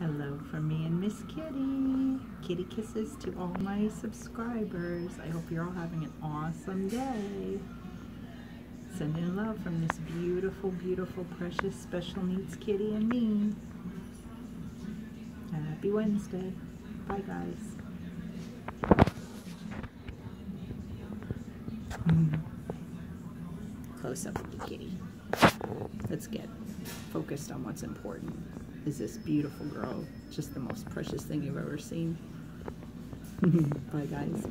Hello from me and Miss Kitty. Kitty kisses to all my subscribers. I hope you're all having an awesome day. Sending love from this beautiful, beautiful, precious, special needs kitty and me. Happy Wednesday. Bye, guys. Close up of the kitty. Let's get focused on what's important. Is this beautiful girl just the most precious thing you've ever seen? Bye, guys.